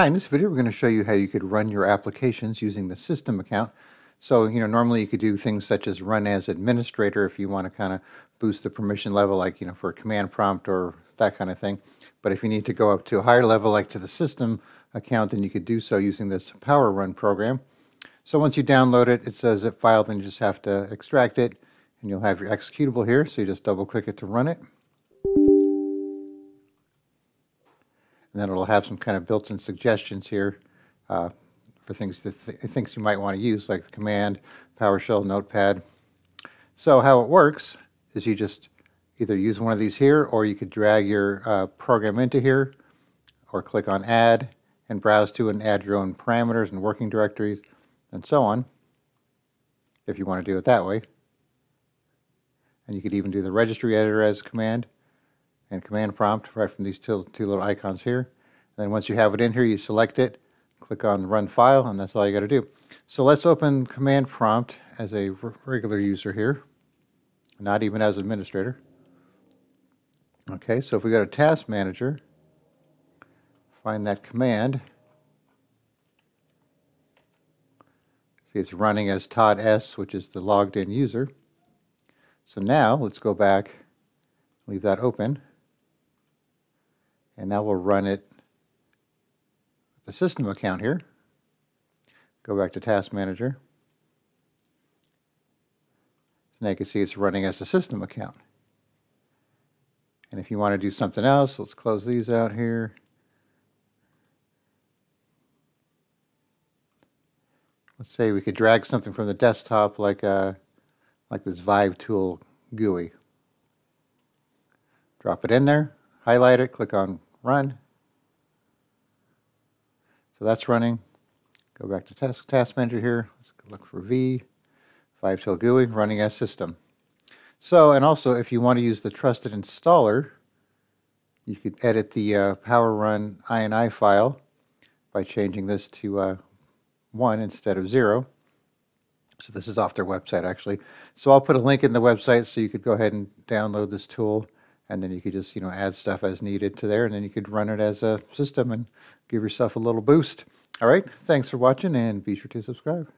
Hi, in this video we're going to show you how you could run your applications using the system account. So, you know, normally you could do things such as run as administrator if you want to kind of boost the permission level, like, you know, for a command prompt or that kind of thing. But if you need to go up to a higher level, like to the system account, then you could do so using this Power Run program. So once you download it, it's a zip file, then you just have to extract it, and you'll have your executable here. So you just double click it to run it. And then it'll have some kind of built-in suggestions here uh, for things that th things you might want to use, like the command, PowerShell, Notepad. So how it works is you just either use one of these here, or you could drag your uh, program into here, or click on Add, and browse to and add your own parameters and working directories, and so on, if you want to do it that way. And you could even do the registry editor as a command and command prompt right from these two, two little icons here. And then once you have it in here, you select it, click on Run File, and that's all you got to do. So let's open command prompt as a regular user here, not even as administrator. Okay, so if we go to Task Manager, find that command. See, it's running as Todd S, which is the logged in user. So now let's go back, leave that open. And now we'll run it with the system account here. Go back to Task Manager. So now you can see it's running as a system account. And if you want to do something else, let's close these out here. Let's say we could drag something from the desktop like a, uh, like this Vive tool GUI. Drop it in there, highlight it, click on run. So that's running. Go back to task, task manager here. Let's look for V, Vive tool GUI, running as system. So, and also if you want to use the trusted installer, you could edit the uh, Power Run INI file by changing this to uh, 1 instead of 0. So this is off their website actually. So I'll put a link in the website so you could go ahead and download this tool and then you could just you know add stuff as needed to there and then you could run it as a system and give yourself a little boost. All right thanks for watching and be sure to subscribe